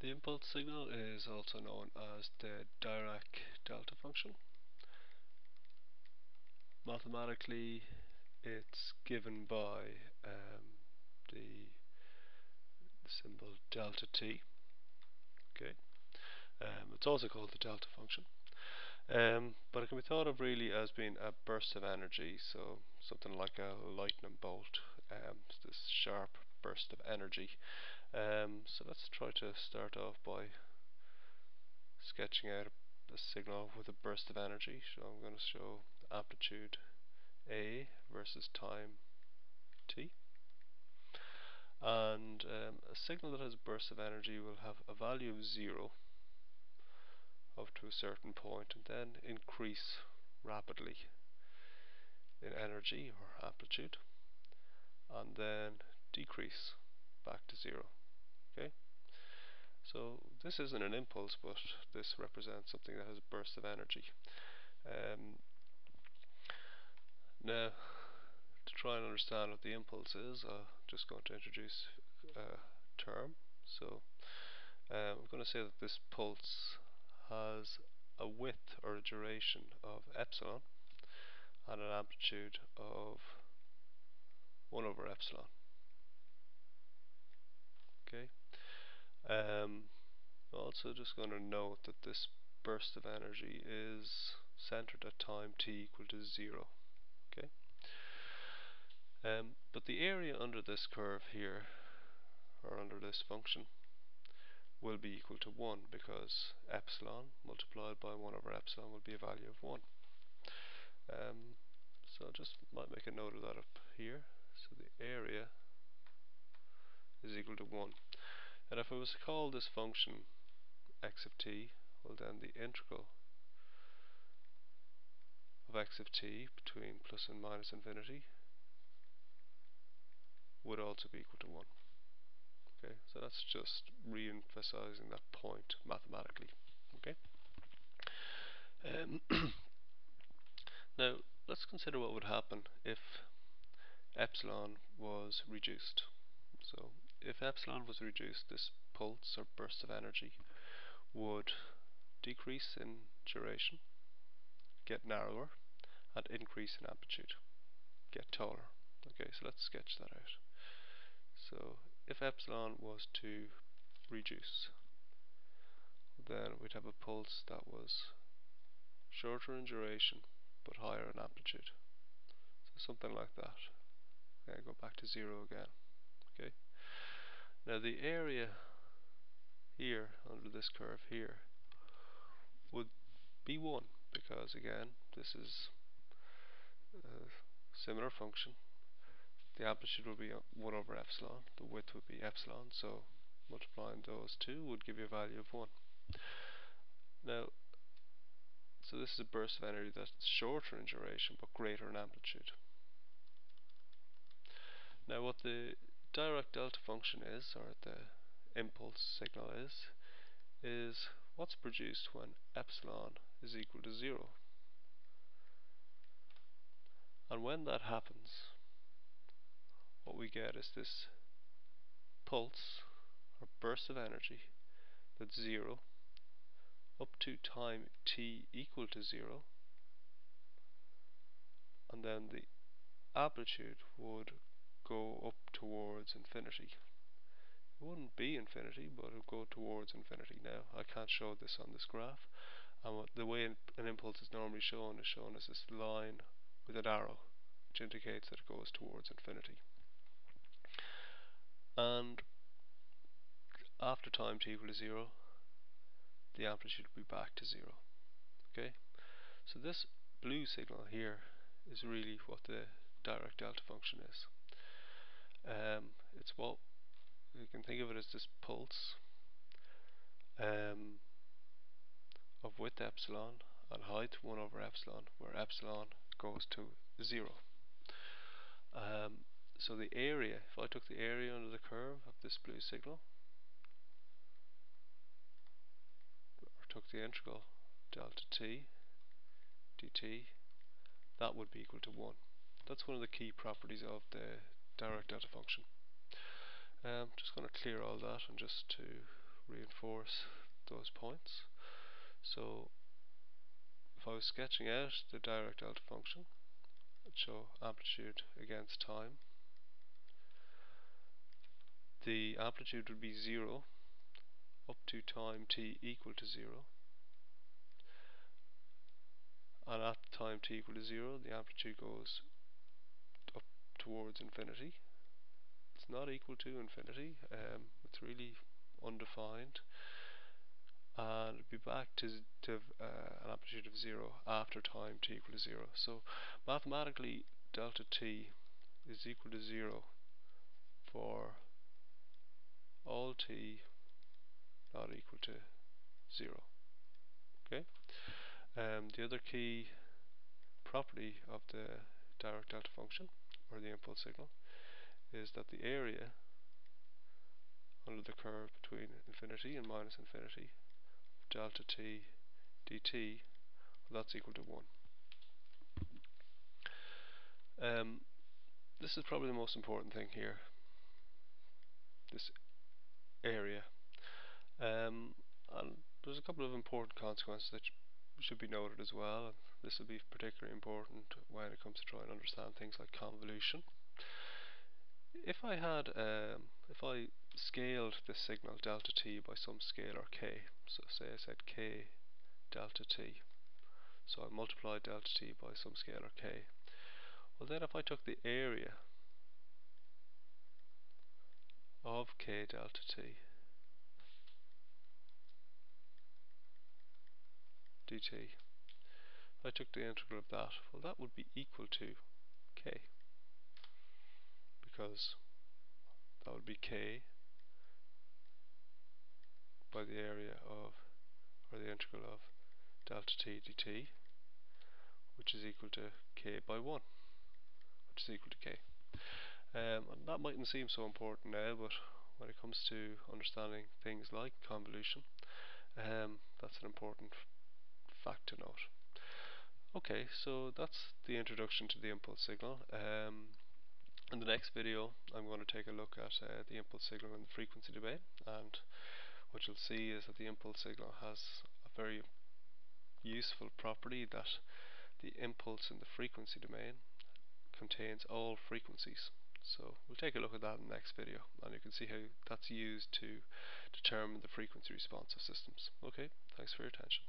The impulse signal is also known as the Dirac delta function. Mathematically, it's given by um, the symbol delta t. Okay, um, it's also called the delta function. Um, but it can be thought of really as being a burst of energy, so something like a lightning bolt, um, this sharp burst of energy. Um, so let's try to start off by sketching out a signal with a burst of energy. So I'm going to show amplitude A versus time t. And um, a signal that has a burst of energy will have a value of 0 up to a certain point and then increase rapidly in energy or amplitude and then decrease back to zero okay? So this isn't an impulse but this represents something that has a burst of energy. Um, now to try and understand what the impulse is I'm just going to introduce a term. So um, I'm going to say that this pulse has a width or a duration of epsilon and an amplitude of 1 over epsilon. Okay. Um, also just going to note that this burst of energy is centered at time t equal to 0. Okay. Um, but the area under this curve here, or under this function, will be equal to 1 because epsilon multiplied by 1 over epsilon will be a value of 1. Um, so I just might make a note of that up here. So the area is equal to 1. And if I was to call this function x of t, well then the integral of x of t between plus and minus infinity would also be equal to 1. Okay, so that's just re-emphasizing that point mathematically. Okay. Um, now let's consider what would happen if epsilon was reduced. So if epsilon was reduced, this pulse or burst of energy would decrease in duration, get narrower, and increase in amplitude, get taller. Okay, so let's sketch that out. So if epsilon was to reduce, then we'd have a pulse that was shorter in duration but higher in amplitude. So something like that. Okay, go back to zero again. Okay. Now the area here under this curve here would be 1 because again this is a similar function. The amplitude would be 1 over epsilon the width would be epsilon so multiplying those two would give you a value of 1 now so this is a burst of energy that's shorter in duration but greater in amplitude. Now what the Dirac delta function is or the impulse signal is is what's produced when epsilon is equal to 0. And when that happens, what we get is this pulse or burst of energy that's 0 up to time t equal to 0 and then the amplitude would go up towards infinity it wouldn't be infinity, but it would go towards infinity. Now, I can't show this on this graph, and the way an impulse is normally shown is shown as this line with an arrow, which indicates that it goes towards infinity. And after time t equal to 0, the amplitude will be back to 0. Okay, so this blue signal here is really what the Dirac delta function is. Um, it's what you can think of it as this pulse um, of width epsilon and height 1 over epsilon where epsilon goes to 0 um, so the area if I took the area under the curve of this blue signal or took the integral delta t dt that would be equal to 1 that's one of the key properties of the Dirac delta function I'm um, just going to clear all that and just to reinforce those points. So if I was sketching out the Dirac delta function, I'd show amplitude against time. The amplitude would be 0 up to time t equal to 0 and at time t equal to 0 the amplitude goes towards infinity. It's not equal to infinity. Um, it's really undefined. And it'll be back to, to uh, an amplitude of 0 after time t equal to 0 so mathematically delta t is equal to 0 for all t not equal to 0 okay? Um, the other key property of the Dirac delta function or the impulse signal is that the area under the curve between infinity and minus infinity delta t dt that's equal to 1 um, this is probably the most important thing here this area. Um, and there's a couple of important consequences that should be noted as well. This will be particularly important when it comes to trying to understand things like convolution. If I had, um, if I scaled this signal delta t by some scalar k, so say I said k delta t, so I multiplied delta t by some scalar k, well then if I took the area of k delta t dt. If I took the integral of that, well that would be equal to k because that would be k by the area of or the integral of delta t dt which is equal to k by 1 which is equal to k. Um, and that mightn't seem so important now but when it comes to understanding things like convolution um, that's an important fact to note. Okay, so that's the introduction to the impulse signal. Um, in the next video I'm going to take a look at uh, the impulse signal and the frequency domain and what you'll see is that the impulse signal has a very useful property that the impulse in the frequency domain contains all frequencies. So we'll take a look at that in the next video and you can see how that's used to determine the frequency response of systems. Okay, thanks for your attention.